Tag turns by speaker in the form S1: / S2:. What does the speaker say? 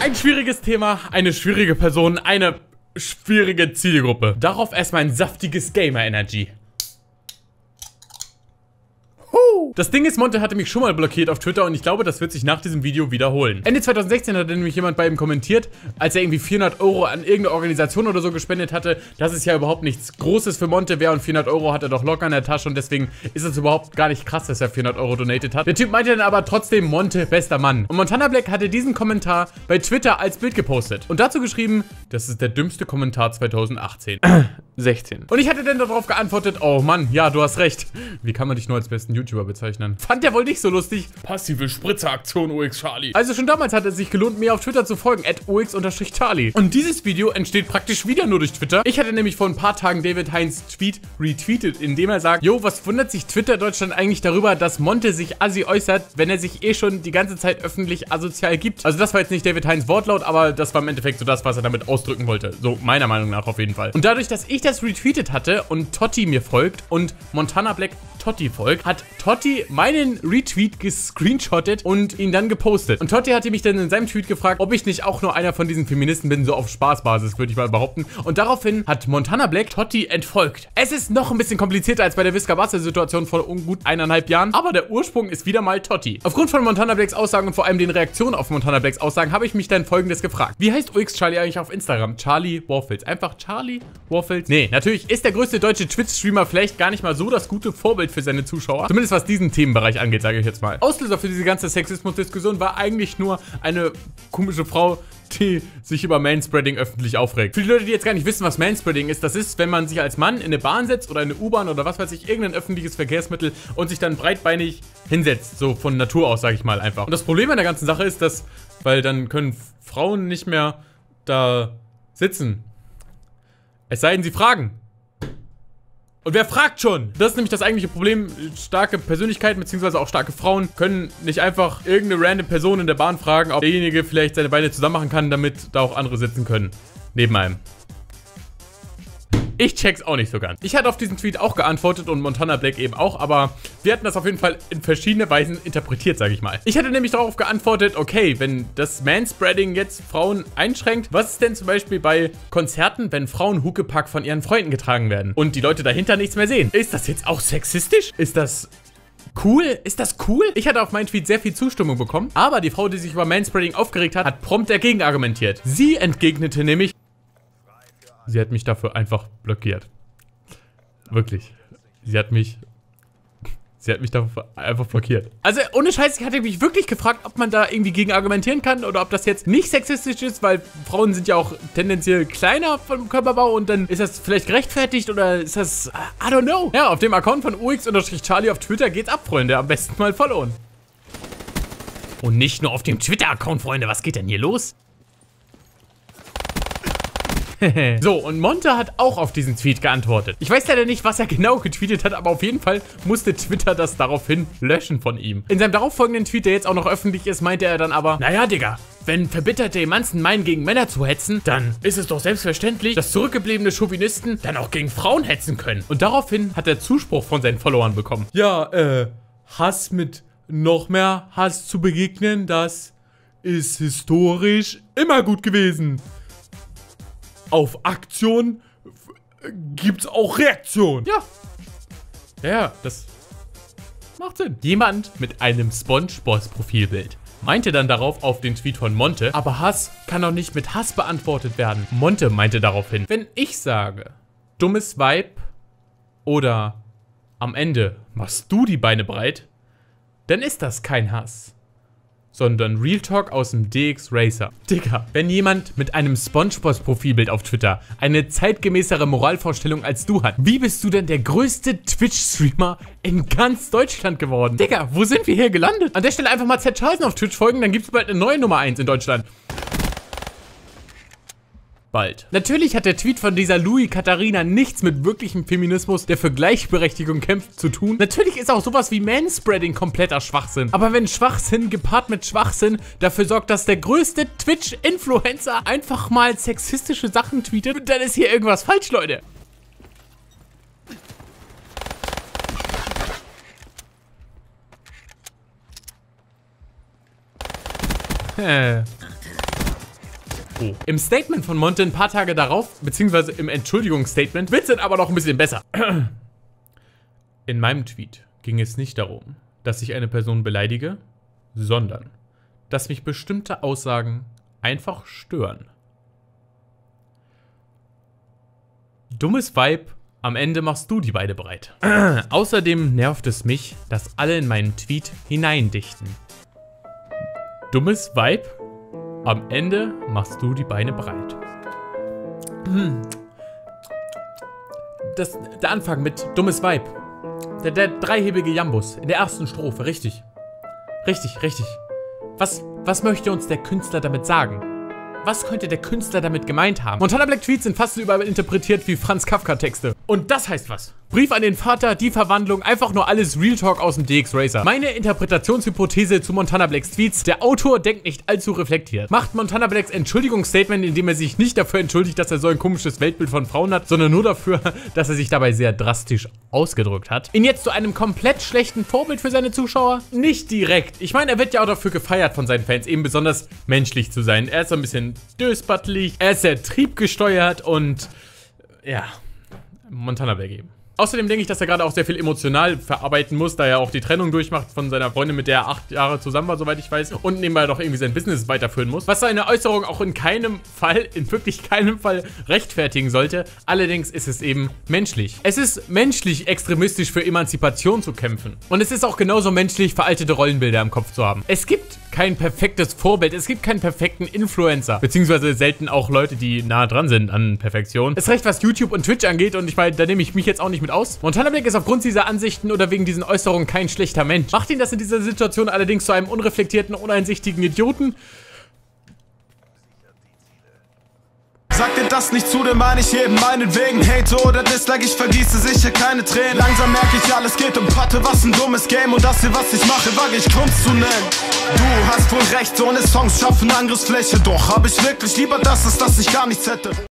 S1: Ein schwieriges Thema, eine schwierige Person, eine schwierige Zielgruppe. Darauf erstmal ein saftiges Gamer-Energy. Das Ding ist, Monte hatte mich schon mal blockiert auf Twitter und ich glaube, das wird sich nach diesem Video wiederholen. Ende 2016 hatte nämlich jemand bei ihm kommentiert, als er irgendwie 400 Euro an irgendeine Organisation oder so gespendet hatte, dass es ja überhaupt nichts Großes für Monte wäre und 400 Euro hat er doch locker in der Tasche und deswegen ist es überhaupt gar nicht krass, dass er 400 Euro donated hat. Der Typ meinte dann aber trotzdem, Monte, bester Mann. Und Montana Black hatte diesen Kommentar bei Twitter als Bild gepostet und dazu geschrieben, das ist der dümmste Kommentar 2018. 16. Und ich hatte dann darauf geantwortet, oh Mann, ja, du hast recht. Wie kann man dich nur als besten YouTuber bezeichnen? Fand der wohl nicht so lustig. Passive Spritzeraktion OX Charlie. Also schon damals hat es sich gelohnt, mir auf Twitter zu folgen, at OX-Charlie. Und dieses Video entsteht praktisch wieder nur durch Twitter. Ich hatte nämlich vor ein paar Tagen David Heinz Tweet retweetet, in dem er sagt, Jo, was wundert sich Twitter Deutschland eigentlich darüber, dass Monte sich assi äußert, wenn er sich eh schon die ganze Zeit öffentlich asozial gibt? Also das war jetzt nicht David Heinz Wortlaut, aber das war im Endeffekt so das, was er damit ausdrücken wollte. So meiner Meinung nach auf jeden Fall. Und dadurch, dass ich das retweetet hatte und Totti mir folgt und Montana Black Totti folgt, hat Totti meinen Retweet gescreenshottet und ihn dann gepostet. Und Totti hatte mich dann in seinem Tweet gefragt, ob ich nicht auch nur einer von diesen Feministen bin, so auf Spaßbasis, würde ich mal behaupten. Und daraufhin hat Montana Black Totti entfolgt. Es ist noch ein bisschen komplizierter als bei der Visca-Wasser-Situation vor gut eineinhalb Jahren, aber der Ursprung ist wieder mal Totti. Aufgrund von Montana Blacks Aussagen und vor allem den Reaktionen auf Montana Blacks Aussagen habe ich mich dann folgendes gefragt. Wie heißt UX Charlie eigentlich auf Instagram? Charlie Waffles. Einfach Charlie Waffles? Nee, natürlich ist der größte deutsche Twitch-Streamer vielleicht gar nicht mal so das gute Vorbild für seine Zuschauer. Zumindest was diesen Themenbereich angeht, sage ich jetzt mal. Auslöser für diese ganze Sexismus-Diskussion war eigentlich nur eine komische Frau, die sich über Manspreading öffentlich aufregt. Für die Leute, die jetzt gar nicht wissen, was Manspreading ist, das ist, wenn man sich als Mann in eine Bahn setzt oder in eine U-Bahn oder was weiß ich, irgendein öffentliches Verkehrsmittel und sich dann breitbeinig hinsetzt. So von Natur aus, sage ich mal einfach. Und das Problem an der ganzen Sache ist, dass, weil dann können Frauen nicht mehr da sitzen. Es sei denn, sie fragen. Und wer fragt schon? Das ist nämlich das eigentliche Problem. Starke Persönlichkeiten bzw. auch starke Frauen können nicht einfach irgendeine random Person in der Bahn fragen, ob derjenige vielleicht seine Beine zusammen machen kann, damit da auch andere sitzen können. Neben einem. Ich check's auch nicht so ganz. Ich hatte auf diesen Tweet auch geantwortet und Montana Black eben auch, aber wir hatten das auf jeden Fall in verschiedene Weisen interpretiert, sage ich mal. Ich hatte nämlich darauf geantwortet, okay, wenn das Manspreading jetzt Frauen einschränkt, was ist denn zum Beispiel bei Konzerten, wenn Frauen Huckepack von ihren Freunden getragen werden und die Leute dahinter nichts mehr sehen? Ist das jetzt auch sexistisch? Ist das Cool? Ist das cool? Ich hatte auf meinen Tweet sehr viel Zustimmung bekommen, aber die Frau, die sich über Manspreading aufgeregt hat, hat prompt dagegen argumentiert. Sie entgegnete nämlich, Sie hat mich dafür einfach blockiert. Wirklich. Sie hat mich... Sie hat mich dafür einfach blockiert. Also ohne Scheiß, ich hatte mich wirklich gefragt, ob man da irgendwie gegen argumentieren kann oder ob das jetzt nicht sexistisch ist, weil Frauen sind ja auch tendenziell kleiner vom Körperbau und dann ist das vielleicht gerechtfertigt oder ist das... I don't know. Ja, auf dem Account von UX-Charlie auf Twitter geht's ab, Freunde. Am besten mal followen. Und nicht nur auf dem Twitter-Account, Freunde. Was geht denn hier los? so, und Monte hat auch auf diesen Tweet geantwortet. Ich weiß leider nicht, was er genau getweetet hat, aber auf jeden Fall musste Twitter das daraufhin löschen von ihm. In seinem darauffolgenden Tweet, der jetzt auch noch öffentlich ist, meinte er dann aber, naja, Digga, wenn verbitterte Emanzen meinen, gegen Männer zu hetzen, dann ist es doch selbstverständlich, dass zurückgebliebene Chauvinisten dann auch gegen Frauen hetzen können. Und daraufhin hat er Zuspruch von seinen Followern bekommen. Ja, äh, Hass mit noch mehr Hass zu begegnen, das ist historisch immer gut gewesen auf Aktion gibt's auch Reaktion. Ja. Ja, das macht Sinn. Jemand mit einem Spongeboss-Profilbild meinte dann darauf auf den Tweet von Monte, aber Hass kann doch nicht mit Hass beantwortet werden. Monte meinte daraufhin, wenn ich sage, dummes Vibe oder am Ende machst du die Beine breit, dann ist das kein Hass sondern Real Talk aus dem DX Racer. Digga, wenn jemand mit einem Spongebob-Profilbild auf Twitter eine zeitgemäßere Moralvorstellung als du hat, wie bist du denn der größte Twitch-Streamer in ganz Deutschland geworden? Digga, wo sind wir hier gelandet? An der Stelle einfach mal Z. Charlesen auf Twitch folgen, dann gibt es bald eine neue Nummer 1 in Deutschland bald. Natürlich hat der Tweet von dieser Louis Katharina nichts mit wirklichem Feminismus, der für Gleichberechtigung kämpft, zu tun. Natürlich ist auch sowas wie Manspreading kompletter Schwachsinn. Aber wenn Schwachsinn gepaart mit Schwachsinn dafür sorgt, dass der größte Twitch-Influencer einfach mal sexistische Sachen tweetet, dann ist hier irgendwas falsch, Leute. Pro. Im Statement von Monte ein paar Tage darauf, beziehungsweise im Entschuldigungsstatement, wird es aber noch ein bisschen besser. In meinem Tweet ging es nicht darum, dass ich eine Person beleidige, sondern dass mich bestimmte Aussagen einfach stören. Dummes Vibe, am Ende machst du die beide bereit. Außerdem nervt es mich, dass alle in meinen Tweet hineindichten. Dummes Vibe, am Ende machst du die Beine breit. Das, der Anfang mit dummes Vibe. Der, der dreihebige Jambus in der ersten Strophe, richtig. Richtig, richtig. Was, was möchte uns der Künstler damit sagen? Was könnte der Künstler damit gemeint haben? Montana Black Tweets sind fast so überall interpretiert wie Franz Kafka Texte. Und das heißt was? Brief an den Vater, die Verwandlung, einfach nur alles Real Talk aus dem DX Racer. Meine Interpretationshypothese zu Montana Blacks Tweets, der Autor denkt nicht allzu reflektiert. Macht Montana Blacks Entschuldigungsstatement, indem er sich nicht dafür entschuldigt, dass er so ein komisches Weltbild von Frauen hat, sondern nur dafür, dass er sich dabei sehr drastisch ausgedrückt hat. Ihn jetzt zu einem komplett schlechten Vorbild für seine Zuschauer? Nicht direkt. Ich meine, er wird ja auch dafür gefeiert von seinen Fans, eben besonders menschlich zu sein. Er ist so ein bisschen dösbattelig, er ist sehr triebgesteuert und ja, Montana Black eben. Außerdem denke ich, dass er gerade auch sehr viel emotional verarbeiten muss, da er auch die Trennung durchmacht von seiner Freundin, mit der er acht Jahre zusammen war, soweit ich weiß, und nebenbei doch irgendwie sein Business weiterführen muss. Was seine Äußerung auch in keinem Fall, in wirklich keinem Fall rechtfertigen sollte. Allerdings ist es eben menschlich. Es ist menschlich, extremistisch für Emanzipation zu kämpfen. Und es ist auch genauso menschlich, veraltete Rollenbilder im Kopf zu haben. Es gibt kein perfektes Vorbild, es gibt keinen perfekten Influencer, beziehungsweise selten auch Leute, die nah dran sind an Perfektion. Es recht, was YouTube und Twitch angeht und ich meine, da nehme ich mich jetzt auch nicht mit aus. Montana Black ist aufgrund dieser Ansichten oder wegen diesen Äußerungen kein schlechter Mensch. Macht ihn das in dieser Situation allerdings zu einem unreflektierten, uneinsichtigen Idioten?
S2: Sag dir das nicht zu, denn meine ich eben meinetwegen Hate oder Dislike, ich vergieße sicher keine Tränen Langsam merke ich, alles geht um Patte, was ein dummes Game Und das hier, was ich mache, wage ich Kunst zu nennen Du hast wohl recht, so eine Songs schaffen Angriffsfläche Doch hab ich wirklich lieber das, als dass ich gar nichts hätte